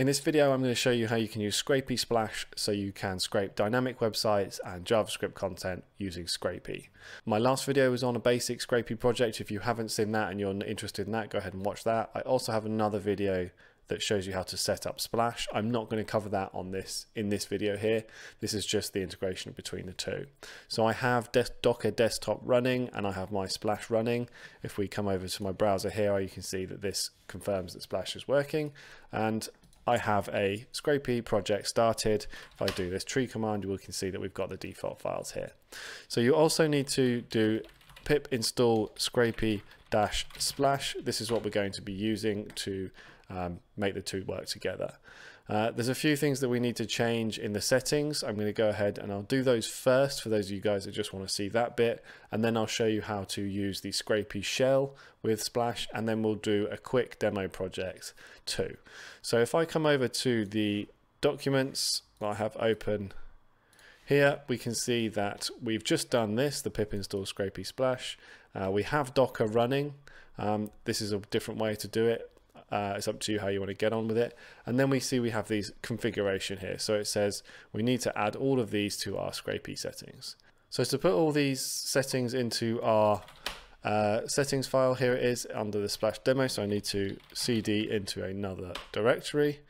In this video, I'm going to show you how you can use Scrapy Splash so you can scrape dynamic websites and JavaScript content using Scrapy. My last video was on a basic Scrapy project. If you haven't seen that and you're interested in that, go ahead and watch that. I also have another video that shows you how to set up Splash. I'm not going to cover that on this in this video here. This is just the integration between the two. So I have Des Docker desktop running and I have my Splash running. If we come over to my browser here, you can see that this confirms that Splash is working. And I have a Scrapy project started. If I do this tree command, you can see that we've got the default files here. So you also need to do pip install Scrapy dash splash. This is what we're going to be using to um, make the two work together. Uh, there's a few things that we need to change in the settings. I'm going to go ahead and I'll do those first for those of you guys that just want to see that bit. And then I'll show you how to use the Scrapy shell with Splash. And then we'll do a quick demo project too. So if I come over to the documents that I have open here, we can see that we've just done this, the pip install Scrapy Splash. Uh, we have Docker running. Um, this is a different way to do it. Uh, it's up to you how you want to get on with it. And then we see we have these configuration here. So it says we need to add all of these to our Scrapy settings. So to put all these settings into our uh, settings file, here it is under the splash demo. So I need to cd into another directory.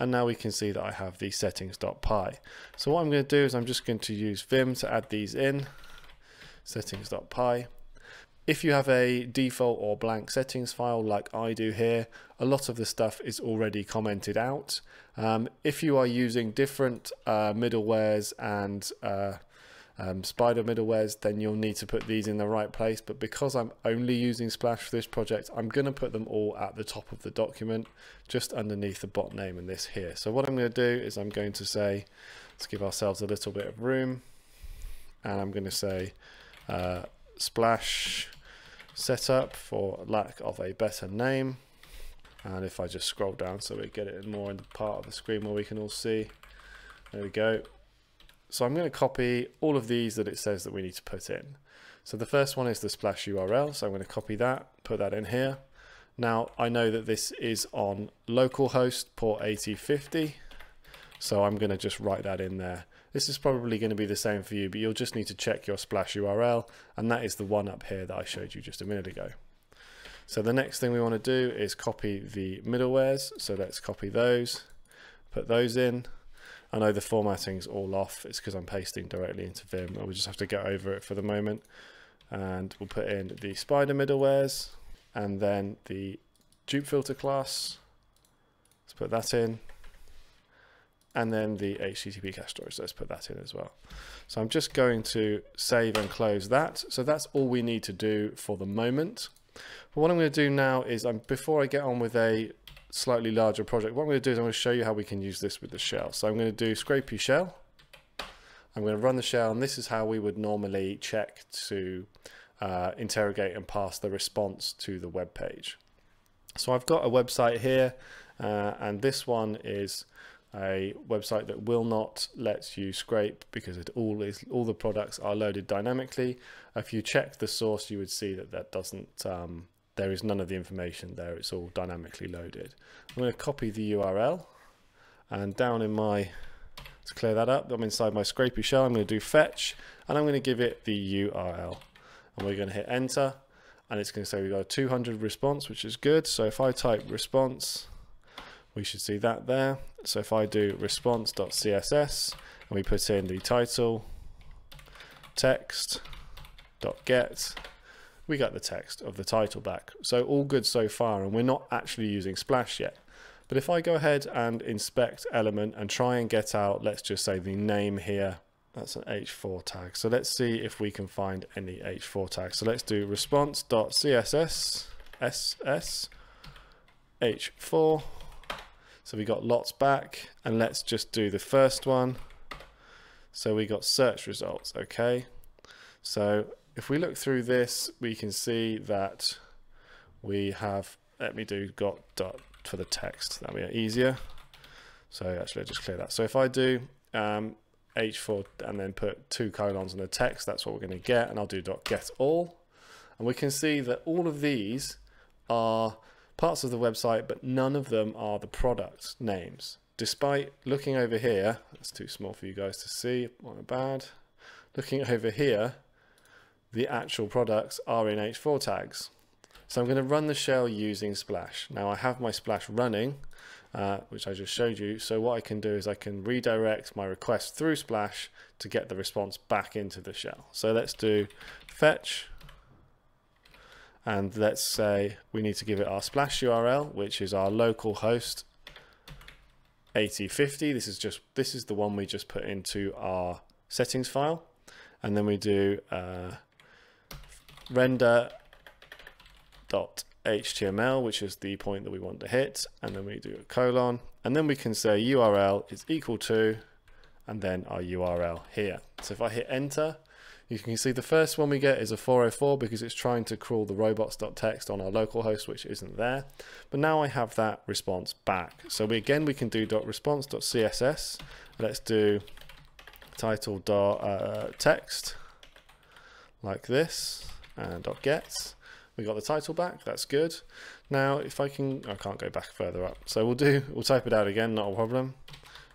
And now we can see that I have the settings.py. So what I'm going to do is I'm just going to use vim to add these in, settings.py. If you have a default or blank settings file like I do here, a lot of the stuff is already commented out. Um, if you are using different uh, middlewares and uh, um, spider middlewares, then you'll need to put these in the right place. But because I'm only using Splash for this project, I'm going to put them all at the top of the document, just underneath the bot name and this here. So what I'm going to do is I'm going to say, let's give ourselves a little bit of room. And I'm going to say uh, Splash setup for lack of a better name. And if I just scroll down so we get it more in the part of the screen where we can all see. There we go. So I'm going to copy all of these that it says that we need to put in. So the first one is the splash URL so I'm going to copy that put that in here. Now I know that this is on localhost port 8050 so I'm going to just write that in there this is probably going to be the same for you, but you'll just need to check your splash URL, and that is the one up here that I showed you just a minute ago. So the next thing we want to do is copy the middlewares. So let's copy those, put those in. I know the formatting's all off. It's because I'm pasting directly into Vim. And we just have to get over it for the moment. And we'll put in the spider middlewares and then the dupe filter class. Let's put that in and then the HTTP cache storage. Let's put that in as well. So I'm just going to save and close that. So that's all we need to do for the moment. But what I'm going to do now is I'm, before I get on with a slightly larger project, what I'm going to do is I'm going to show you how we can use this with the shell. So I'm going to do Scrapy shell. I'm going to run the shell and this is how we would normally check to uh, interrogate and pass the response to the web page. So I've got a website here uh, and this one is a website that will not let you scrape because it all is all the products are loaded dynamically. If you check the source, you would see that that doesn't. Um, there is none of the information there. It's all dynamically loaded. I'm going to copy the URL and down in my to clear that up. I'm inside my Scrapy shell. I'm going to do fetch and I'm going to give it the URL and we're going to hit enter and it's going to say we got a 200 response, which is good. So if I type response we should see that there. So if I do response.css and we put in the title, text.get, we get the text of the title back. So all good so far, and we're not actually using Splash yet. But if I go ahead and inspect element and try and get out, let's just say the name here, that's an h4 tag. So let's see if we can find any h4 tags. So let's do response.css, ss, h4, so we got lots back and let's just do the first one. So we got search results, okay? So if we look through this, we can see that we have, let me do got dot for the text, that'll be easier. So actually I'll just clear that. So if I do um, h4 and then put two colons in the text, that's what we're gonna get. And I'll do dot get all. And we can see that all of these are parts of the website, but none of them are the product names. Despite looking over here, it's too small for you guys to see, my bad. Looking over here, the actual products are in H4 tags. So I'm going to run the shell using Splash. Now I have my Splash running, uh, which I just showed you. So what I can do is I can redirect my request through Splash to get the response back into the shell. So let's do fetch and let's say we need to give it our splash URL, which is our local host 8050. This is just this is the one we just put into our settings file, and then we do uh, render dot HTML, which is the point that we want to hit, and then we do a colon, and then we can say URL is equal to, and then our URL here. So if I hit enter, you can see the first one we get is a 404 because it's trying to crawl the robots.txt on our local host, which isn't there. But now I have that response back. So we again, we can do .response.css. Let's do title dot uh, text like this and dot get. We got the title back. That's good. Now, if I can, I can't go back further up. So we'll do, we'll type it out again, not a problem.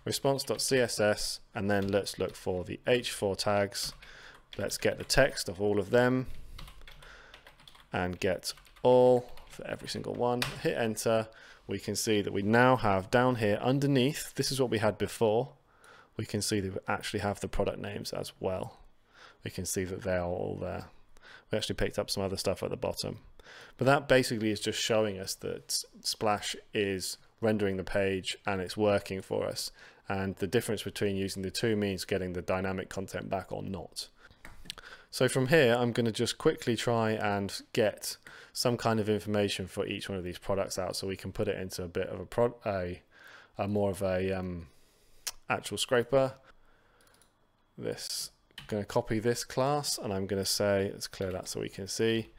Response.css, and then let's look for the h4 tags Let's get the text of all of them and get all for every single one. Hit enter. We can see that we now have down here underneath, this is what we had before. We can see that we actually have the product names as well. We can see that they are all there. We actually picked up some other stuff at the bottom. But that basically is just showing us that Splash is rendering the page and it's working for us. And the difference between using the two means getting the dynamic content back or not. So from here, I'm going to just quickly try and get some kind of information for each one of these products out so we can put it into a bit of a, pro a, a more of a um, actual scraper. This, I'm going to copy this class and I'm going to say, let's clear that so we can see,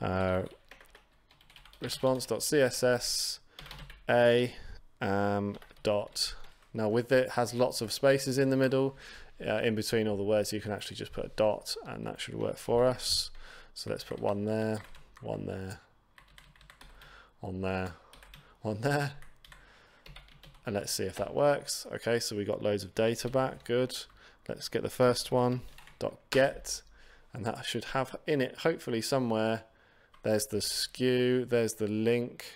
uh, response.css a um, dot, now with it has lots of spaces in the middle, uh, in between all the words you can actually just put a dot and that should work for us. So let's put one there one there on there one there. And let's see if that works. Okay so we got loads of data back. Good. Let's get the first one dot get. And that should have in it hopefully somewhere there's the SKU, there's the link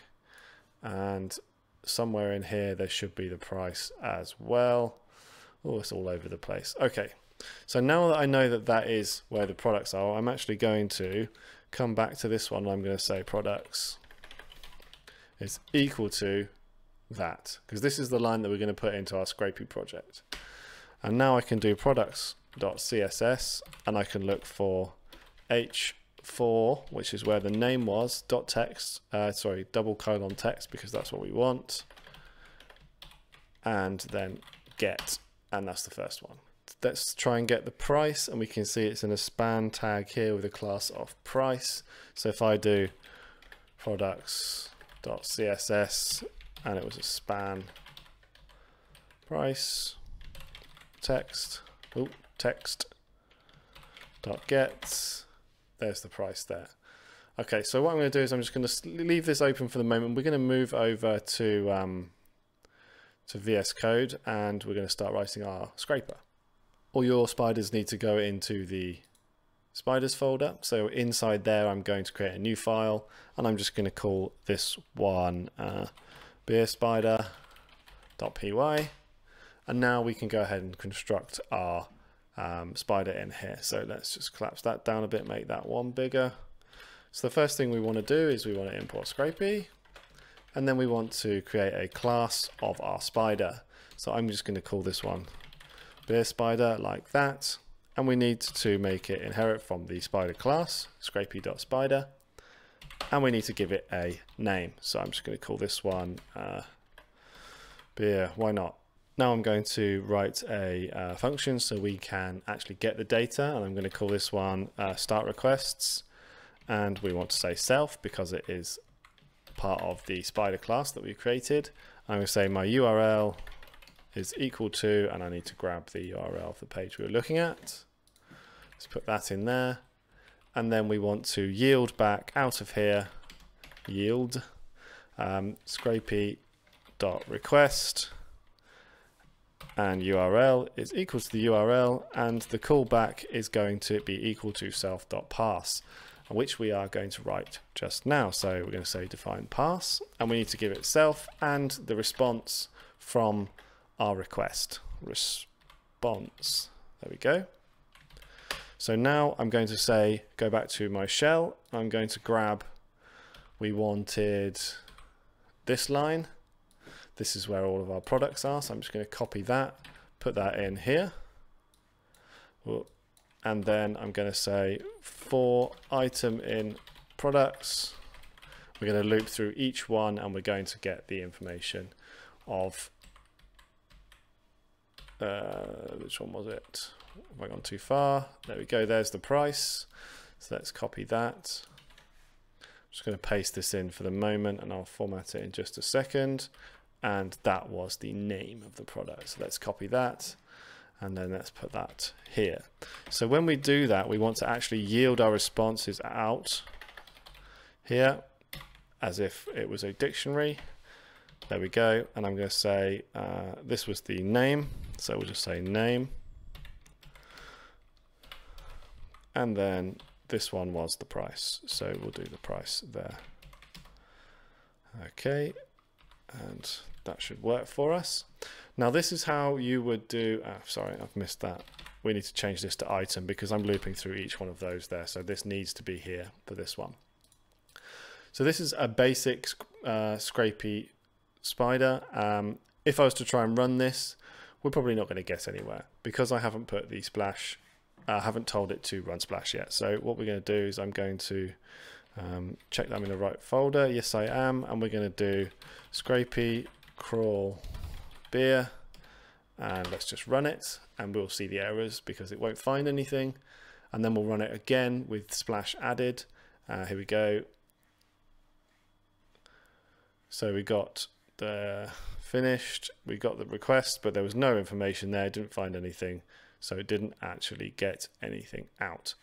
and somewhere in here there should be the price as well Oh, it's all over the place. Okay, so now that I know that that is where the products are, I'm actually going to come back to this one. I'm going to say products is equal to that because this is the line that we're going to put into our Scrapy project. And now I can do products.css and I can look for h4, which is where the name was, dot text, uh, sorry, double colon text because that's what we want. And then get and that's the first one. Let's try and get the price and we can see it's in a span tag here with a class of price. So if I do products.css and it was a span price text, oh, text dot get, there's the price there. Okay, so what I'm going to do is I'm just going to leave this open for the moment. We're going to move over to um, to VS Code and we're going to start writing our scraper. All your spiders need to go into the spiders folder. So inside there, I'm going to create a new file and I'm just going to call this one uh, beerspider.py. And now we can go ahead and construct our um, spider in here. So let's just collapse that down a bit, make that one bigger. So the first thing we want to do is we want to import Scrapy and then we want to create a class of our spider. So I'm just going to call this one beer spider like that. And we need to make it inherit from the spider class, scrapy.spider. And we need to give it a name. So I'm just going to call this one uh, beer, why not? Now I'm going to write a uh, function so we can actually get the data. And I'm going to call this one uh, start requests. And we want to say self because it is part of the spider class that we created. I'm going to say my URL is equal to, and I need to grab the URL of the page we were looking at. Let's put that in there. And then we want to yield back out of here, yield, um, dot request and URL is equal to the URL and the callback is going to be equal to self.parse which we are going to write just now. So we're going to say define parse and we need to give it self and the response from our request. Response. There we go. So now I'm going to say, go back to my shell. I'm going to grab, we wanted this line this is where all of our products are. So I'm just going to copy that, put that in here. And then I'm going to say for item in products, we're going to loop through each one and we're going to get the information of uh, which one was it? Have I gone too far? There we go. There's the price. So let's copy that. I'm just going to paste this in for the moment and I'll format it in just a second and that was the name of the product. So let's copy that and then let's put that here. So when we do that, we want to actually yield our responses out here as if it was a dictionary. There we go. And I'm going to say uh, this was the name. So we'll just say name. And then this one was the price. So we'll do the price there. Okay. And that should work for us. Now this is how you would do, oh, sorry, I've missed that. We need to change this to item because I'm looping through each one of those there. So this needs to be here for this one. So this is a basic uh, Scrapy spider. Um, if I was to try and run this, we're probably not going to get anywhere because I haven't put the splash, I haven't told it to run splash yet. So what we're going to do is I'm going to um, check that I'm in the right folder. Yes, I am. And we're going to do Scrapy crawl beer and let's just run it and we'll see the errors because it won't find anything. And then we'll run it again with splash added. Uh, here we go. So we got the finished we got the request but there was no information there didn't find anything so it didn't actually get anything out.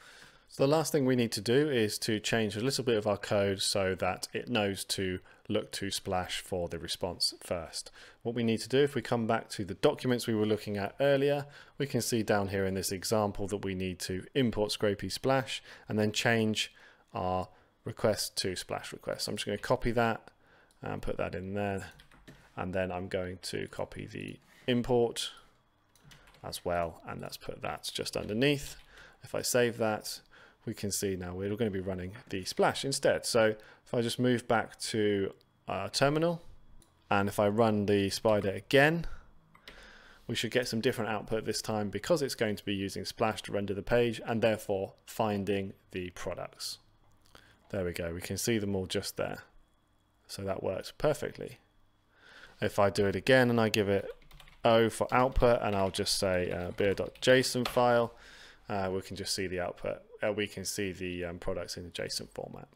So the last thing we need to do is to change a little bit of our code so that it knows to look to Splash for the response first. What we need to do, if we come back to the documents we were looking at earlier, we can see down here in this example that we need to import Scrapy Splash and then change our request to Splash request. So I'm just going to copy that and put that in there. And then I'm going to copy the import as well. And let's put that just underneath. If I save that, we can see now we're going to be running the splash instead. So if I just move back to our terminal and if I run the spider again, we should get some different output this time because it's going to be using splash to render the page and therefore finding the products. There we go, we can see them all just there. So that works perfectly. If I do it again and I give it O for output and I'll just say uh, beer.json file, uh, we can just see the output. Uh, we can see the um, products in the JSON format.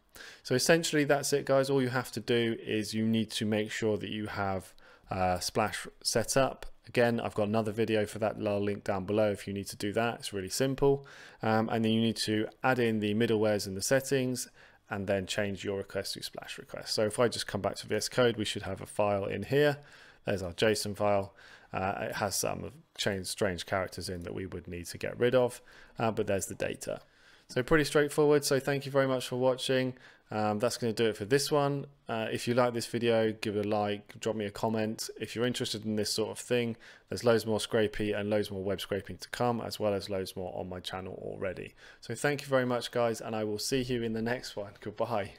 So essentially that's it guys. All you have to do is you need to make sure that you have uh, Splash set up. Again, I've got another video for that. I'll link down below if you need to do that. It's really simple. Um, and then you need to add in the middlewares and the settings and then change your request to Splash request. So if I just come back to VS Code, we should have a file in here. There's our JSON file. Uh, it has some strange characters in that we would need to get rid of, uh, but there's the data. So pretty straightforward. So thank you very much for watching. Um, that's going to do it for this one. Uh, if you like this video, give it a like, drop me a comment. If you're interested in this sort of thing, there's loads more Scrapy and loads more web scraping to come, as well as loads more on my channel already. So thank you very much, guys, and I will see you in the next one. Goodbye.